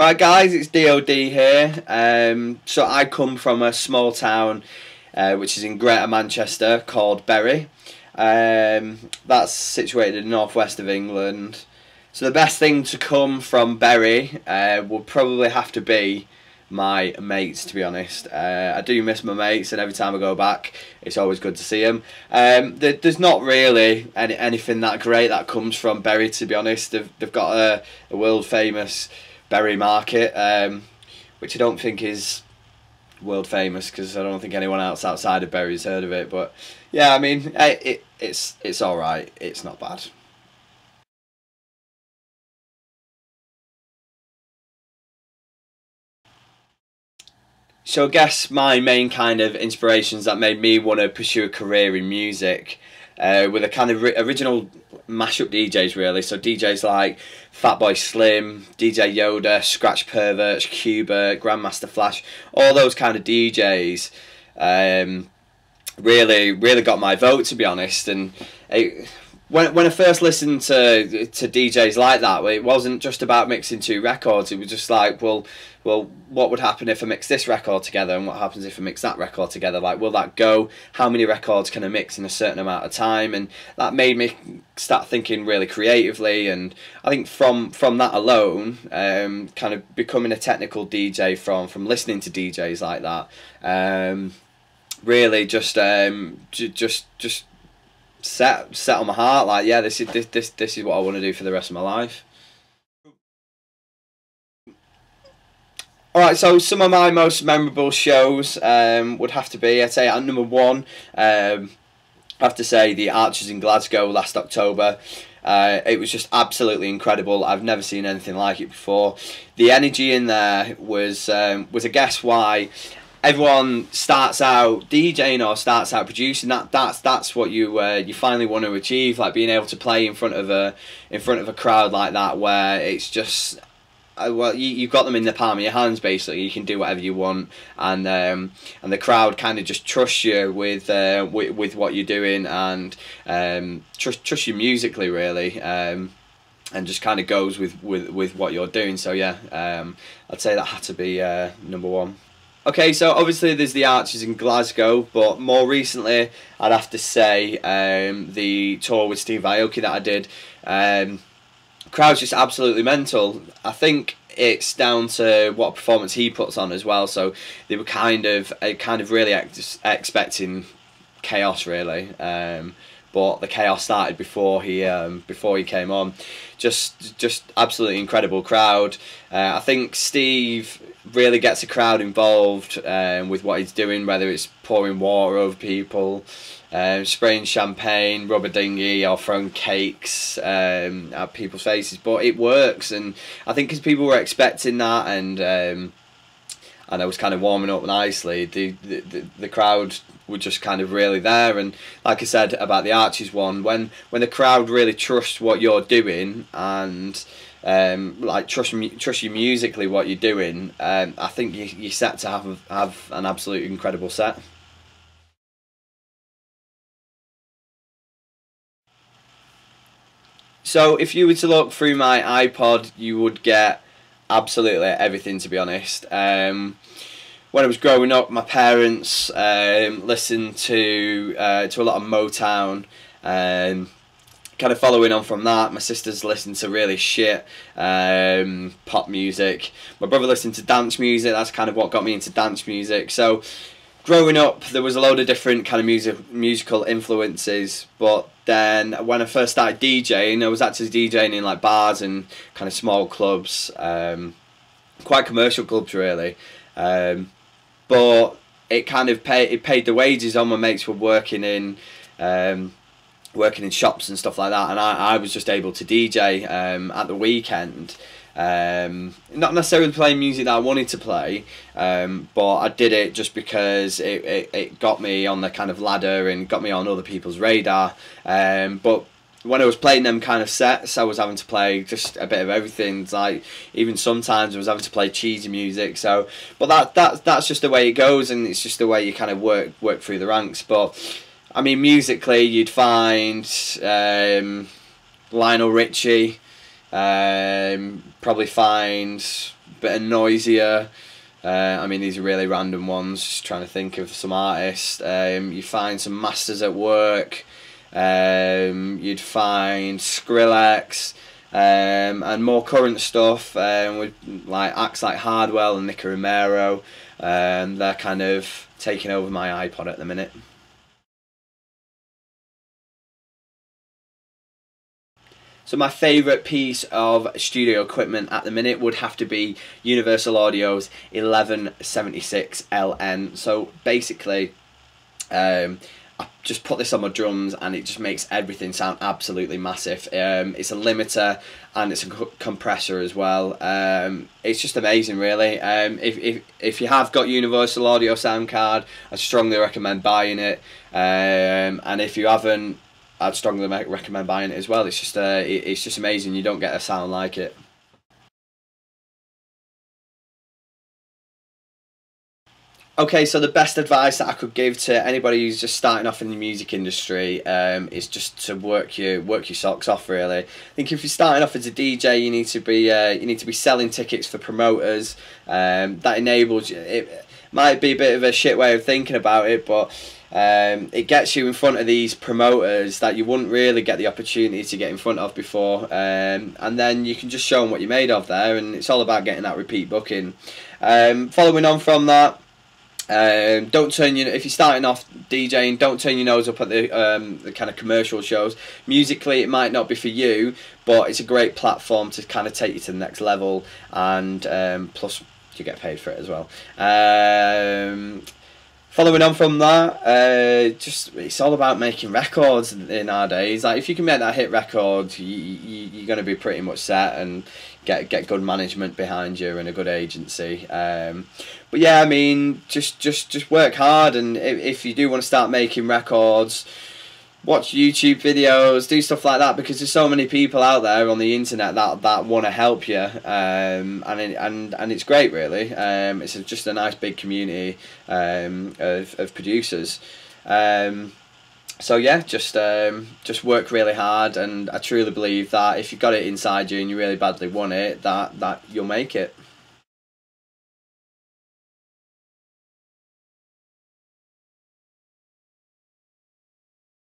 Alright guys, it's DOD here. Um, so I come from a small town uh, which is in Greater Manchester called Bury. Um, that's situated in the northwest of England. So the best thing to come from Bury uh, would probably have to be my mates to be honest uh, I do miss my mates and every time I go back it's always good to see them um, there, there's not really any, anything that great that comes from Bury to be honest they've, they've got a, a world famous Bury market um, which I don't think is world famous because I don't think anyone else outside of Bury's heard of it but yeah I mean it, it it's it's alright it's not bad. So I guess my main kind of inspirations that made me want to pursue a career in music uh, were the kind of original mashup DJs really. So DJs like Fatboy Slim, DJ Yoda, Scratch Perverts, Q-Bert, Grandmaster Flash, all those kind of DJs um, really really got my vote to be honest. And it, when when I first listened to to DJs like that, it wasn't just about mixing two records. It was just like, well, well, what would happen if I mix this record together, and what happens if I mix that record together? Like, will that go? How many records can I mix in a certain amount of time? And that made me start thinking really creatively. And I think from from that alone, um, kind of becoming a technical DJ from from listening to DJs like that, um, really just um, just just set set on my heart like yeah this is this this, this is what I want to do for the rest of my life. Alright, so some of my most memorable shows um, would have to be, I'd say at number one, um, I have to say the Arches in Glasgow last October. Uh, it was just absolutely incredible. I've never seen anything like it before. The energy in there was um, was a guess why everyone starts out DJing or starts out producing that that's that's what you uh, you finally want to achieve like being able to play in front of a in front of a crowd like that where it's just uh, well you, you've got them in the palm of your hands basically. You can do whatever you want and um, and the crowd kind of just trust you with uh, with, with what you're doing and um, trust trust you musically really um, and just kind of goes with, with, with what you're doing. So yeah um, I'd say that had to be uh, number one Okay, so obviously there's the Arches in Glasgow, but more recently I'd have to say um, the tour with Steve Aoki that I did. Um, crowd's just absolutely mental. I think it's down to what performance he puts on as well. So they were kind of uh, kind of really ex expecting chaos really. Um, but the chaos started before he um, before he came on. Just just absolutely incredible crowd. Uh, I think Steve really gets a crowd involved um, with what he's doing, whether it's pouring water over people, um, spraying champagne, rubber dinghy, or throwing cakes um, at people's faces. But it works, and I think because people were expecting that, and um, and I was kind of warming up nicely, the, the the crowd were just kind of really there. And like I said about the Arches one, when when the crowd really trusts what you're doing and um, like trust trust you musically what you're doing, um, I think you you're set to have have an absolutely incredible set. So if you were to look through my iPod, you would get absolutely everything. To be honest, um, when I was growing up, my parents um, listened to uh, to a lot of Motown. Um, kind of following on from that, my sisters listened to really shit um, pop music. My brother listened to dance music. That's kind of what got me into dance music. So growing up, there was a load of different kind of music musical influences. But then when I first started DJing, I was actually DJing in like bars and kind of small clubs, um, quite commercial clubs really. Um, but it kind of paid it paid the wages on my mates were working in. Um, working in shops and stuff like that, and I, I was just able to DJ um, at the weekend. Um, not necessarily playing music that I wanted to play, um, but I did it just because it, it, it got me on the kind of ladder and got me on other people's radar. Um, but when I was playing them kind of sets, I was having to play just a bit of everything. Like even sometimes I was having to play cheesy music. So, but that that that's just the way it goes, and it's just the way you kind of work work through the ranks. But I mean, musically, you'd find um, Lionel Richie, um, probably find a bit of Noisia. Uh, I mean, these are really random ones. Just trying to think of some artists. Um, you find some masters at work. Um, you'd find Skrillex. Um, and more current stuff um, with like acts like Hardwell and Nicky Romero. Um, they're kind of taking over my iPod at the minute. So my favourite piece of studio equipment at the minute would have to be Universal Audio's 1176 LN. So basically, um, I just put this on my drums and it just makes everything sound absolutely massive. Um, it's a limiter and it's a compressor as well. Um, it's just amazing, really. Um, if, if, if you have got Universal Audio sound card, I strongly recommend buying it. Um, and if you haven't, I'd strongly recommend buying it as well. It's just uh, it's just amazing. You don't get a sound like it. Okay, so the best advice that I could give to anybody who's just starting off in the music industry um, is just to work your work your socks off. Really, I think if you're starting off as a DJ, you need to be uh, you need to be selling tickets for promoters. Um, that enables you. It might be a bit of a shit way of thinking about it, but um, it gets you in front of these promoters that you wouldn't really get the opportunity to get in front of before, um, and then you can just show them what you're made of there, and it's all about getting that repeat booking. Um, following on from that. Um, don't turn your if you're starting off DJing. Don't turn your nose up at the um, the kind of commercial shows. Musically, it might not be for you, but it's a great platform to kind of take you to the next level, and um, plus you get paid for it as well. Following on from that, uh, just it's all about making records in our days. Like if you can make that hit record, you, you, are going to be pretty much set and get get good management behind you and a good agency. Um, but yeah, I mean, just just just work hard, and if, if you do want to start making records watch YouTube videos, do stuff like that because there's so many people out there on the internet that that want to help you, um, and it, and and it's great really. Um, it's just a nice big community um, of of producers. Um, so yeah, just um, just work really hard, and I truly believe that if you've got it inside you and you really badly want it, that that you'll make it.